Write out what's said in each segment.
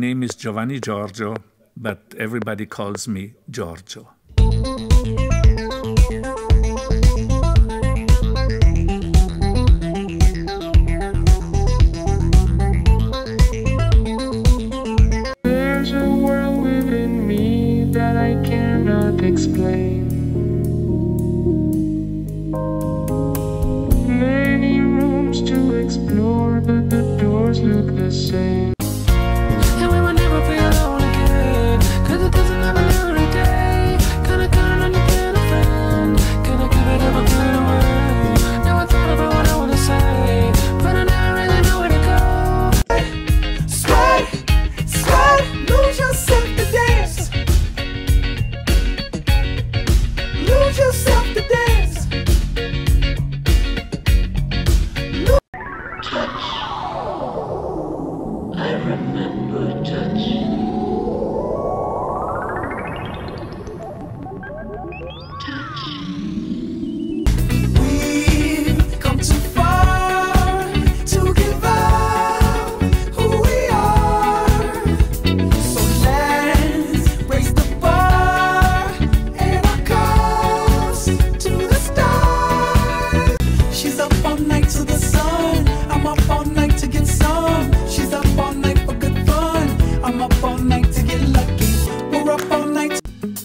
name is Giovanni Giorgio, but everybody calls me Giorgio. There's a world within me that I cannot explain. Remember touch.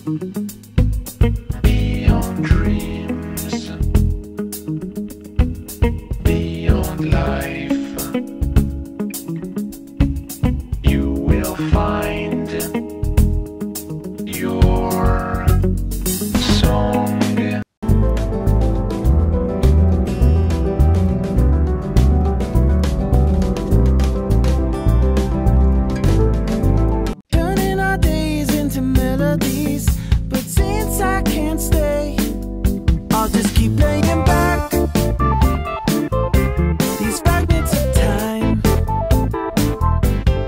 Night. Melodies. But since I can't stay, I'll just keep laying back. These fragments of time.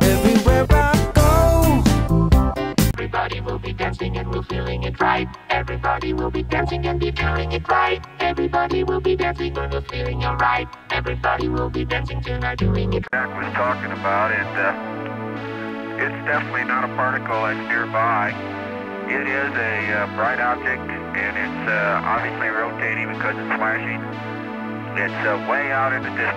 Everywhere I go. Everybody will be dancing and we're feeling it right. Everybody will be dancing and be feeling it right. Everybody will be dancing and we're feeling alright. Everybody will be dancing tonight, doing it Jack was talking about, and uh, it's definitely not a particle that's nearby. It is a uh, bright object, and it's uh, obviously rotating because it's flashing. It's uh, way out in the distance.